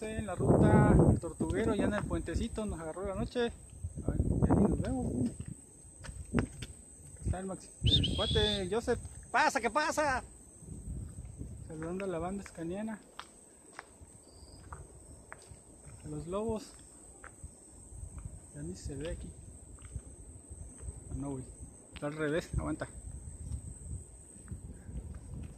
Eh, en la ruta el Tortuguero, ya en el puentecito, nos agarró la noche. A ver, ya nos vemos. Está el Maxi. El cuate, Joseph. ¡Pasa, qué pasa! Saludando a la banda escaniana. A los lobos. Ya ni se ve aquí. No, güey. Está al revés, aguanta.